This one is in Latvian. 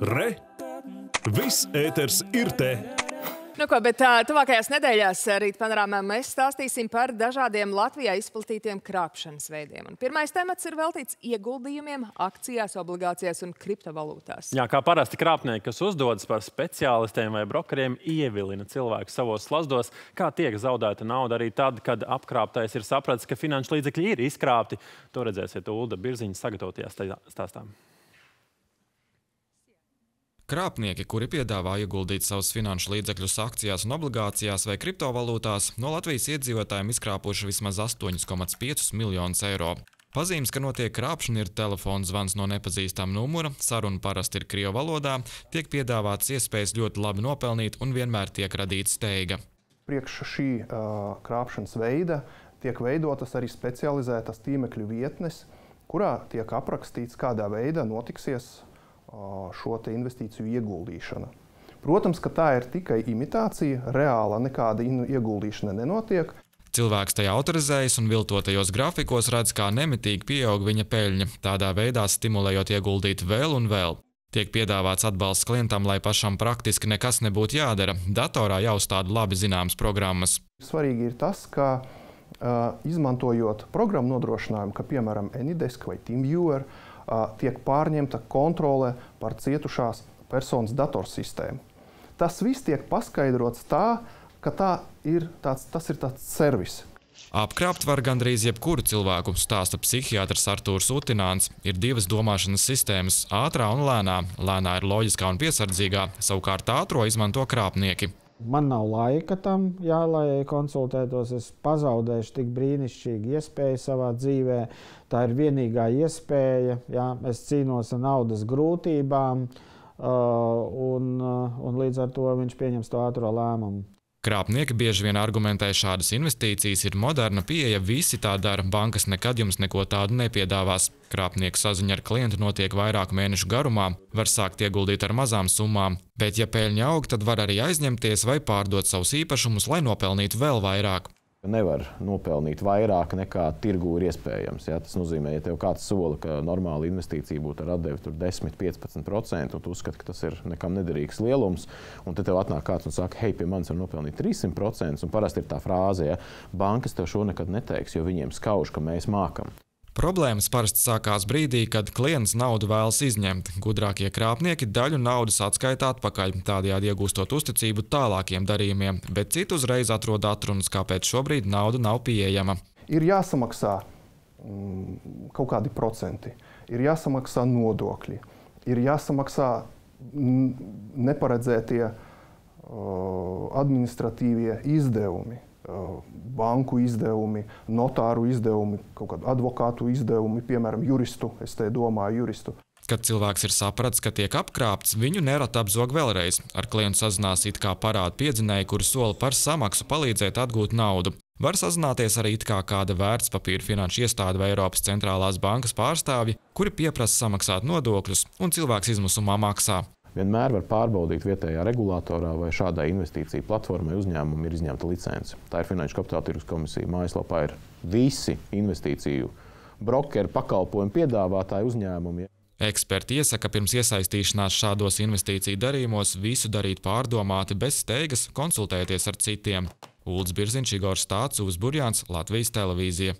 Re! Viss ēters ir te! Nu, ko, bet tā, tuvākajās nedēļās rīt panorāmā mēs stāstīsim par dažādiem Latvijā izplatītiem krāpšanas veidiem. Un pirmais temats ir veltīts ieguldījumiem akcijās, obligācijās un kriptovalūtās. Jā, kā parasti krāpnieki, kas uzdodas par speciālistiem vai brokeriem, ievilina cilvēku savos slazdos, kā tiek zaudēta nauda arī tad, kad apkrāptais ir sapratis, ka finanšu līdzekļi ir izkrāpti. To redzēsiet Ulda Birziņas sagatavotajā stāstā. Krāpnieki, kuri piedāvā ieguldīt savus finanšu līdzekļus akcijās un obligācijās vai kriptovalūtās, no Latvijas iedzīvotājiem izkrāpuši vismaz 8,5 miljonus eiro. Pazīmes, ka notiek krāpšana, ir telefons zvans no nepazīstama numura, saruna parasti ir krievu valodā, tiek piedāvāts iespējas ļoti labi nopelnīt un vienmēr tiek radīta steiga. Priekš šī uh, krāpšanas veida tiek veidotas arī specializētas tīmekļu vietnes, kurā tiek aprakstīts, kādā veidā notiksies šo investīciju ieguldīšana. Protams, ka tā ir tikai imitācija, reāla nekāda ieguldīšana nenotiek. Cilvēks tajā autorizējas un viltotajos grafikos redz, kā nemitīgi pieaug viņa peļņa, tādā veidā stimulējot ieguldīt vēl un vēl. Tiek piedāvāts atbalsts klientam, lai pašam praktiski nekas nebūtu jādara. Datorā jāuzstāda labi zināmas programmas. Svarīgi ir tas, ka uh, izmantojot programmu nodrošinājumu, kā piemēram Anydesk vai TeamViewer, uh, tiek pārņemta kontrole par cietušās personas datorsistēmu. Tas viss tiek paskaidrots tā, ka tā ir tāds, tas ir tāds servis. Apkrāpt var gandrīz jebkuru cilvēku, stāsta psihiatrs Artūrs Utināns. Ir divas domāšanas sistēmas - ātrā un lēnā. Lēnā ir loģiskā un piesardzīgā, savukārt ātro izmanto krāpnieki. Man nav laika tam, jā, lai konsultētos. Es pazaudēšu tik brīnišķīgu iespēju savā dzīvē. Tā ir vienīgā iespēja. Jā. Es cīnos ar naudas grūtībām, un, un līdz ar to viņš pieņems to ātrā lēmumu. Krāpnieki bieži vien argumentē, šādas investīcijas ir moderna pieeja, visi tā dara, bankas nekad jums neko tādu nepiedāvās. Krāpnieku saziņa ar klientu notiek vairāku mēnešu garumā, var sākt ieguldīt ar mazām summām, bet ja peļņa aug, tad var arī aizņemties vai pārdot savus īpašumus, lai nopelnītu vēl vairāk. Nevar nopelnīt vairāk nekā tirgū ir iespējams. Ja? Tas nozīmē, ja tev kāds sola, ka normāla investīcija būtu ar atdevi 10-15%, un tu uzskati, ka tas ir nekam nederīgs lielums, un tad tev atnāk kāds un saka, hei, pie manis var nopelnīt 300%, un parasti ir tā frāze, ja bankas tev šo nekad neteiks, jo viņiem skauž, ka mēs mākam. Problēmas parasti sākās brīdī, kad klients naudu vēlas izņemt. Gudrākie krāpnieki daļu naudas atskaita atpakaļ, tādējādi iegūstot uzticību tālākiem darījumiem, bet citu uzreiz atrod atrunas, kāpēc šobrīd nauda nav pieejama. Ir jāsamaksā mm, kaut kādi procenti, ir jāsamaksā nodokļi, ir jāsamaksā neparedzētie uh, administratīvie izdevumi banku izdevumi, notāru izdevumi, kaut kādu advokātu izdevumi, piemēram, juristu. Es te domāju, juristu. Kad cilvēks ir sapratis, ka tiek apkrāpts, viņu nerad apzog vēlreiz. Ar klientu sazinās it kā parāda piedzinēji, kuri sola par samaksu palīdzēt atgūt naudu. Var sazināties arī it kā kāda vērtspapīra finanšu iestāde vai Eiropas centrālās bankas pārstāvji, kuri pieprasa samaksāt nodokļus, un cilvēks izmisumā maksā. Vienmēr var pārbaudīt vietējā regulātorā, vai šādai investīciju platformai uzņēmumam ir izņemta licence. Tā ir Finanšu kapitāla tirgus komisija. Mājaslapā ir visi investīciju brokeru pakalpojumu piedāvātāji uzņēmumi. Eksperti iesaka pirms iesaistīšanās šādos investīciju darījumos visu darīt pārdomāti, bez steigas, konsultēties ar citiem. Ulds Birziņš, Igors Stāts, Uvs Burjāns, Latvijas televīzija.